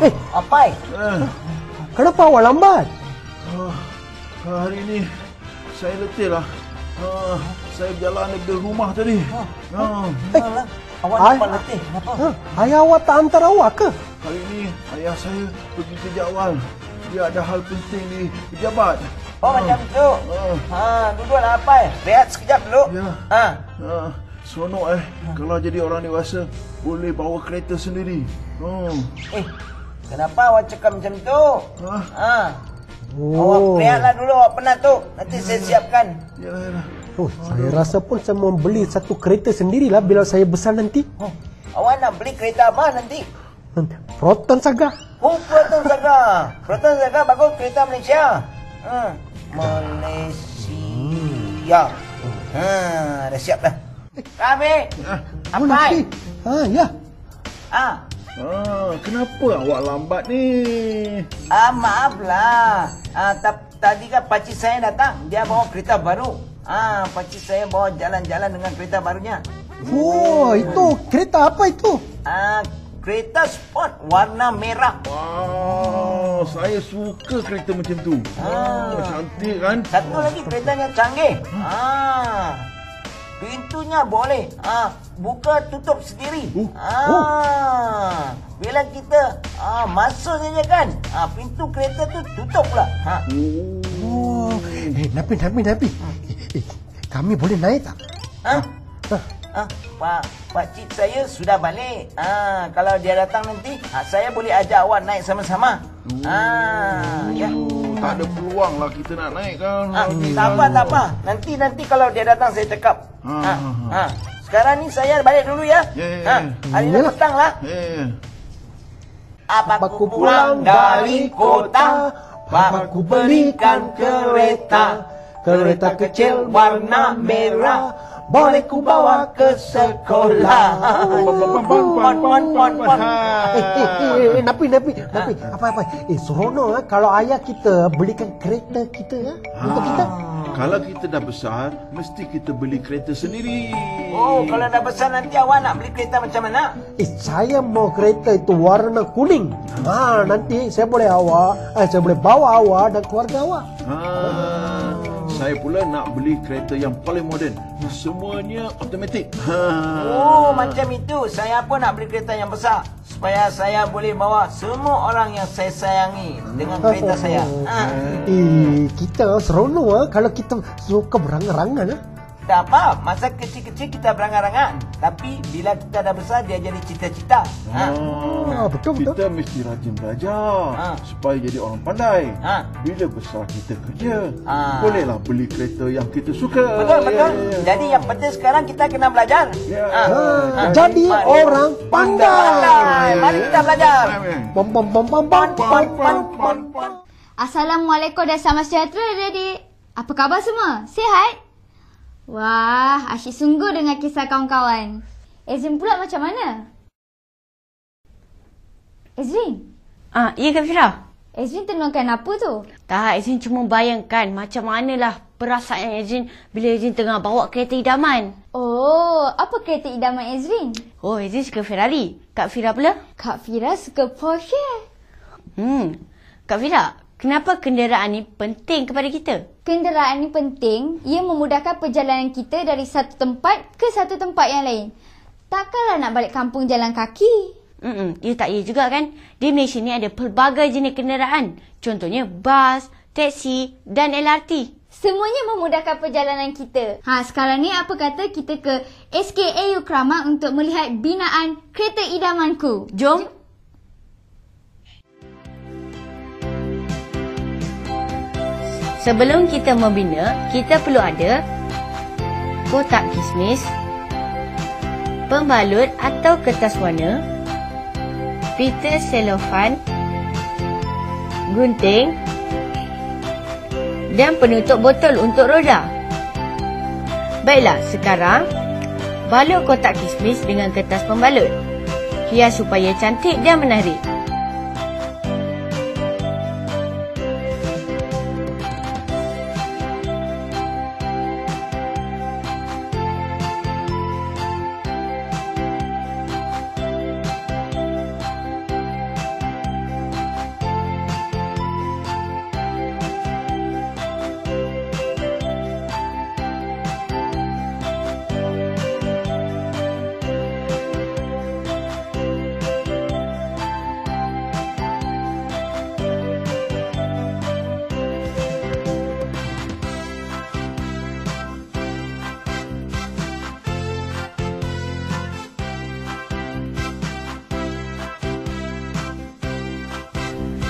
Eh, Apai, Eh, Kenapa awak lambat? ah, hari ini saya letih lah. Ah, saya berjalan dari rumah tadi. Ah, alah, awak Ai. nampak letih. Kenapa? Ha, ayah awak tak hantar awak ke? hari ini ayah saya pergi ke Jakwal. Dia ada hal penting di pejabat. Oh, macam tu. Ah, Ha, duduklah Apai. Rehat sekejap dulu. Ya. Ha. ah, seronok eh. Kalau jadi orang dewasa, boleh bawa kereta sendiri. Hmm. Eh, kenapa awak cakap macam tu? Ah, Ha. Awak Oh, rehatlah dulu, awak penat tu. Nanti saya siapkan. yalah, yalah. oh saya rasa pun saya mau beli satu kereta sendirilah bila saya besar nanti. Oh, awak nak beli kereta apa nanti? Proton saga. Oh, Proton Saga. Proton Saga bagus kereta Malaysia. Ha. Malaysia. Ha, dah siap dah. Kami. Ah, Oh, Apa? Ha, ya. Ah, ah, kenapa awak lambat ni? ah maaflah. Ah, tap, tadi kan pakcik saya datang. Dia bawa kereta baru. Ah, pakcik saya bawa jalan-jalan dengan kereta barunya. Oh, itu kereta apa itu? Ah, kereta sport warna merah. Wow, saya suka kereta macam tu. Ah, cantik kan? Satu lagi keretanya canggih. Ah. Pintunya boleh ah buka tutup sendiri. Ah. Bila kita ah masuk saja kan. Ah pintu kereta tu tutup pula. Ha. Oh, eh, Napi, Napi, Napi. Eh, eh, kami boleh naik tak? Ha? Ha, Ah, Pak Pak Cik saya sudah balik. Ah, kalau dia datang nanti, ah, saya boleh ajak awak naik sama-sama. Ah. Oh, tak ada peluang lah kita nak naik kan. Ah, Ni tak apa, tak apa. Nanti nanti kalau dia datang saya cakap. Ah, Ah, ah, ah. Sekarang ni saya balik dulu ya. Ya, ya, Ah, ya. hari Yalah. petang lah. Eh, Apaku pulang dari kota, Bapakku belikan kereta, kereta kecil warna merah, boleh ku bawa ke sekolah. Eh, eh, eh, eh, Napi, Napi, Napi. Apa, apa? Eh, seronok eh, kalau ayah kita belikan kereta kita ya, untuk kita. kalau kita dah besar, mesti kita beli kereta sendiri. Oh, kalau dah besar nanti awak nak beli kereta macam mana? Eh, saya mau kereta itu warna kuning. Ah, nanti saya boleh awak, eh, saya boleh bawa awak dan keluarga awak. Ha, saya pula nak beli kereta yang paling moden. Semuanya automatik. Ha. Oh, macam itu. Saya pun nak beli kereta yang besar. Supaya saya boleh bawa semua orang yang saya sayangi dengan kereta saya. Ah. Eh, kita seronok ah kalau kita suka berangan-angan ah. Tak apa, masa kecil-kecil kita berangan-angan. Tapi bila kita dah besar, dia jadi cita-cita. Ha. Ah, betul, betul. Kita mesti rajin belajar Ha. supaya jadi orang pandai. Ha. Bila besar kita kerja, Ha. bolehlah beli kereta yang kita suka. Betul, Ya, betul. ya, ya. Jadi yang penting sekarang kita kena belajar. Ya. Ha. Ah, jadi Mari. orang pandai. Pandai. Mari kita belajar. Pom pom pom pom Pon, pon, pon, pon. Assalamualaikum dan selamat sejahtera adik-adik. Apa khabar semua? Sihat? Wah, asyik sungguh dengan kisah kawan-kawan. Ezrin pula macam mana? Ezrin? Ah, iya Kak Fira. Ezrin tenungkan apa tu? Tak, Ezrin cuma bayangkan macam manalah perasaan Ezrin bila Ezrin tengah bawa kereta idaman. Oh, apa kereta idaman Ezrin? Oh, Ezrin suka Ferrari. Kak Fira pula? Kak Fira suka Porsche. Hmm. Kak Fira, kenapa kenderaan ni penting kepada kita? Kenderaan ni penting, ia memudahkan perjalanan kita dari satu tempat ke satu tempat yang lain. Takkanlah nak balik kampung jalan kaki. Ya tak ya juga kan? Di Malaysia ni ada pelbagai jenis kenderaan. Contohnya bas, teksi dan LRT. Semuanya memudahkan perjalanan kita. Ha, sekarang ni apa kata kita ke SKAU Kramat untuk melihat binaan kereta idamanku. Jom. Sebelum kita membina, kita perlu ada kotak kismis, pembalut atau kertas warna, pita selofan, gunting dan penutup botol untuk roda. Baiklah, sekarang balut kotak kismis dengan kertas pembalut. Hias supaya cantik dan menarik.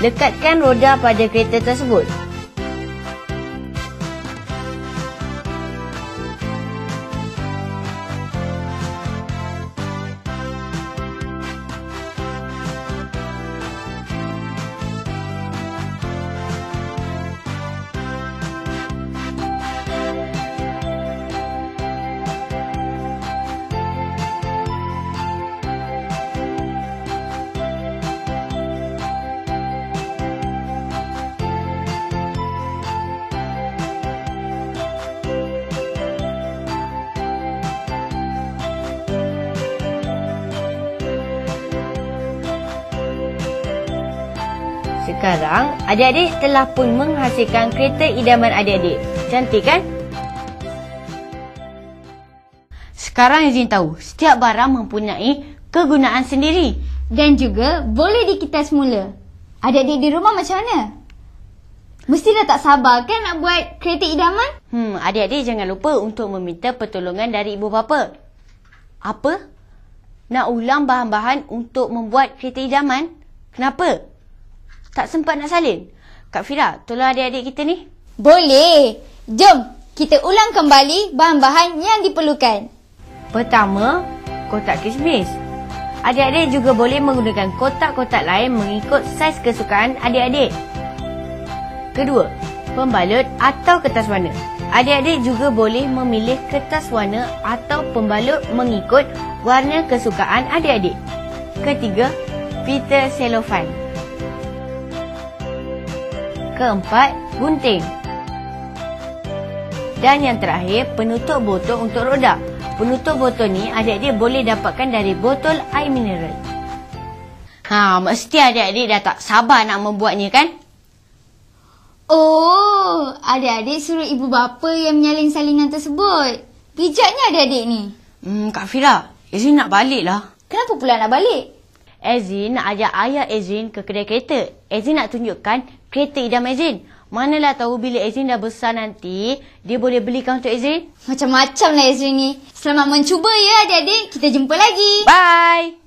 Lekatkan roda pada kereta tersebut. Sekarang, adik-adik telah pun menghasilkan kereta idaman adik-adik. Cantik kan? Sekarang izin tahu, setiap barang mempunyai kegunaan sendiri. Dan juga boleh dikitas semula. Adik-adik di rumah macam mana? Mesti dah tak sabar kan nak buat kereta idaman? Hmm, adik-adik jangan lupa untuk meminta pertolongan dari ibu bapa. Apa? Nak ulang bahan-bahan untuk membuat kereta idaman? Kenapa? Tak sempat nak salin? Kak Fira, tolong adik-adik kita ni. Boleh. Jom kita ulang kembali bahan-bahan yang diperlukan. Pertama, kotak kismis. Adik-adik juga boleh menggunakan kotak-kotak lain mengikut saiz kesukaan adik-adik. Kedua, pembalut atau kertas warna. Adik-adik juga boleh memilih kertas warna atau pembalut mengikut warna kesukaan adik-adik. Ketiga, pita selofan. Keempat, gunting. Dan yang terakhir, penutup botol untuk roda. Penutup botol ni adik-adik boleh dapatkan dari botol air mineral. Ha, mesti adik-adik dah tak sabar nak membuatnya kan? Oh, adik-adik suruh ibu bapa yang menyalin salinan tersebut. Bijaknya adik-adik ni. Hmm, Kak Fira, Ezrin nak balik lah. Kenapa pula nak balik? Ezrin nak ajak ayah Ezrin ke kedai kereta. Ezrin nak tunjukkan kereta idam Ezrin. Manalah tahu bila Ezrin dah besar nanti, dia boleh belikan untuk Ezrin. Macam-macam lah Ezrin ni. Selamat mencuba ya adik-adik. Kita jumpa lagi. Bye!